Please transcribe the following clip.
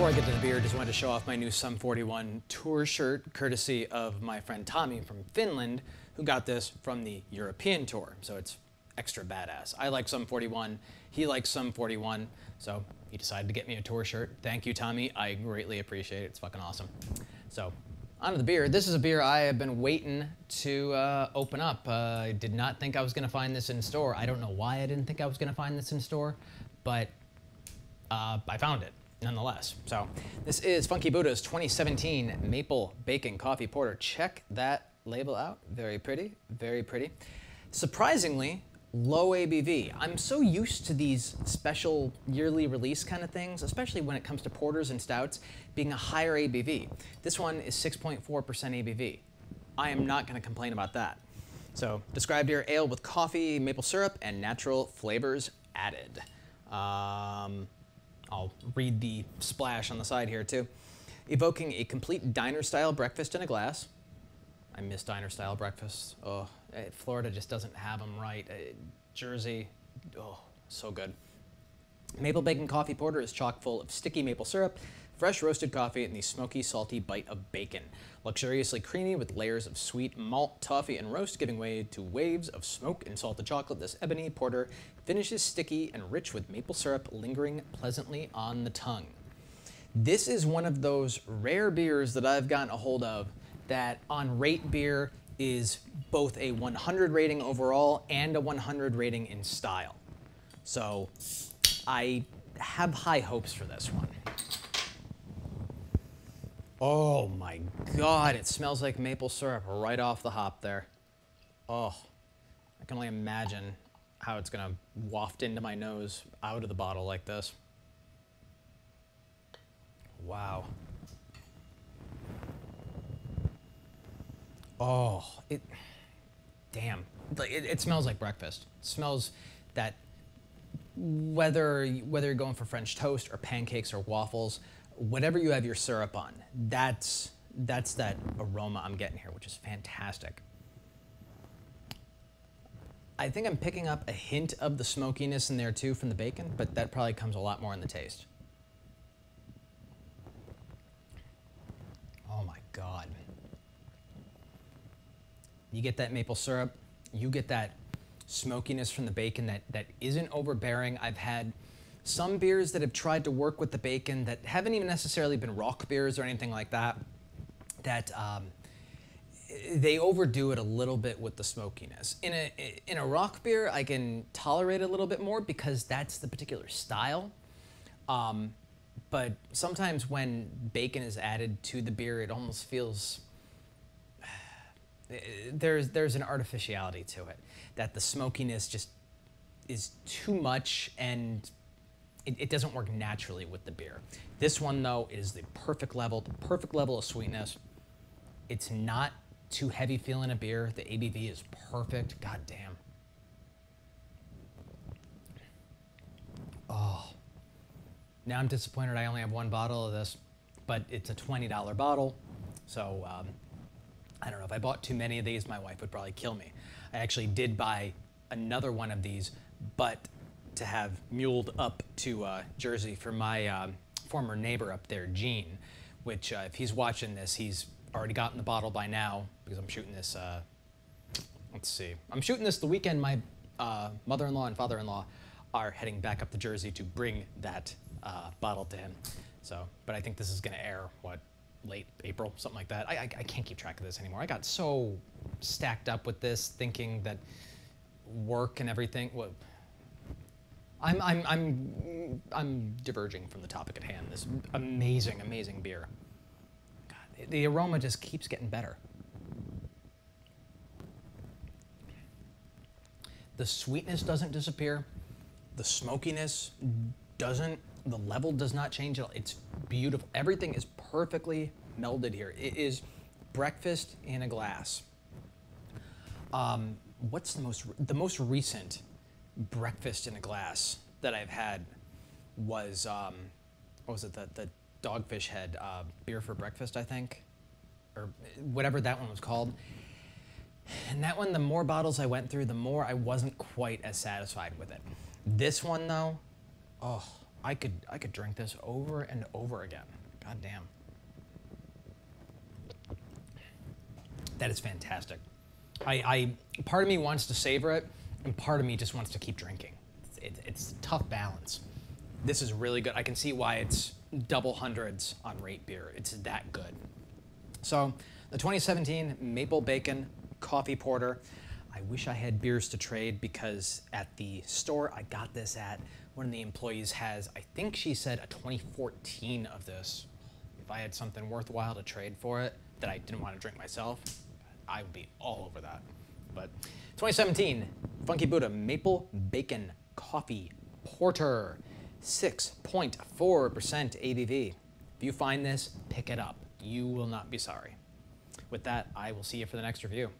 Before I get to the beer, just wanted to show off my new Sum 41 tour shirt, courtesy of my friend Tommy from Finland, who got this from the European tour. So it's extra badass. I like Sum 41, he likes Sum 41, so he decided to get me a tour shirt. Thank you, Tommy. I greatly appreciate it. It's fucking awesome. So, on to the beer. This is a beer I have been waiting to uh, open up. Uh, I did not think I was going to find this in store. I don't know why I didn't think I was going to find this in store, but uh, I found it nonetheless. So this is Funky Buddha's 2017 Maple Bacon Coffee Porter. Check that label out. Very pretty, very pretty. Surprisingly, low ABV. I'm so used to these special yearly release kind of things, especially when it comes to porters and stouts, being a higher ABV. This one is 6.4% ABV. I am not going to complain about that. So described here, ale with coffee, maple syrup, and natural flavors added. Um, I'll read the splash on the side here too. Evoking a complete diner-style breakfast in a glass. I miss diner-style breakfasts. Oh, eh, Florida just doesn't have them right. Uh, Jersey, oh, so good. Maple Bacon Coffee Porter is chock full of sticky maple syrup, fresh roasted coffee, and the smoky, salty bite of bacon. Luxuriously creamy with layers of sweet malt, toffee, and roast giving way to waves of smoke and salted chocolate, this ebony porter finishes sticky and rich with maple syrup lingering pleasantly on the tongue. This is one of those rare beers that I've gotten a hold of that on Rate Beer is both a 100 rating overall and a 100 rating in style. So I have high hopes for this one. Oh my God, it smells like maple syrup right off the hop there. Oh, I can only imagine how it's gonna waft into my nose out of the bottle like this. Wow. Oh, it, damn. Like, It, it smells like breakfast. It smells that whether whether you're going for French toast or pancakes or waffles, whatever you have your syrup on, that's that's that aroma I'm getting here, which is fantastic. I think I'm picking up a hint of the smokiness in there too from the bacon, but that probably comes a lot more in the taste. Oh my God. You get that maple syrup, you get that smokiness from the bacon that, that isn't overbearing. I've had some beers that have tried to work with the bacon that haven't even necessarily been rauch beers or anything like that, that um, they overdo it a little bit with the smokiness. In a, in a rauch beer, I can tolerate a little bit more because that's the particular style. Um, but sometimes when bacon is added to the beer, it almost feels there's there's an artificiality to it that the smokiness just is too much and it, it, doesn't work naturally with the beer. This one though is the perfect level, the perfect level of sweetness. It's not too heavy feeling a beer. The ABV is perfect. God damn. Oh. Now I'm disappointed I only have one bottle of this, but it's a $20 bottle. So um, I don't know, if I bought too many of these, my wife would probably kill me. I actually did buy another one of these, but to have muled up to uh, Jersey for my uh, former neighbor up there, Gene, which uh, if he's watching this, he's already gotten the bottle by now because I'm shooting this, uh, let's see, I'm shooting this the weekend my uh, mother-in-law and father-in-law are heading back up to Jersey to bring that uh, bottle to him. So, but I think this is gonna air, what, late April, something like that. I, I, I, can't keep track of this anymore. I got so stacked up with this, thinking that work and everything. Well, I'm, I'm, I'm, I'm diverging from the topic at hand. This amazing, amazing beer. God, the aroma just keeps getting better. The sweetness doesn't disappear. The smokiness doesn't the level does not change at all. It's beautiful. Everything is perfectly melded here. It is breakfast in a glass. Um, what's the most the most recent breakfast in a glass that I've had was um, what was it the the Dogfish Head uh, beer for breakfast I think, or whatever that one was called. And that one, the more bottles I went through, the more I wasn't quite as satisfied with it. This one though, oh I could I could drink this over and over again. God damn. That is fantastic. I, I part of me wants to savor it, and part of me just wants to keep drinking. It's, it, it's a tough balance. This is really good. I can see why it's double hundreds on rate beer. It's that good. So the 2017 Maple Bacon Coffee Porter. I wish I had beers to trade because at the store I got this at, one of the employees has, I think she said a 2014 of this. If I had something worthwhile to trade for it that I didn't want to drink myself, I would be all over that. But 2017 Funky Buddha Maple Bacon Coffee Porter, 6.4% ABV. If you find this, pick it up. You will not be sorry. With that, I will see you for the next review.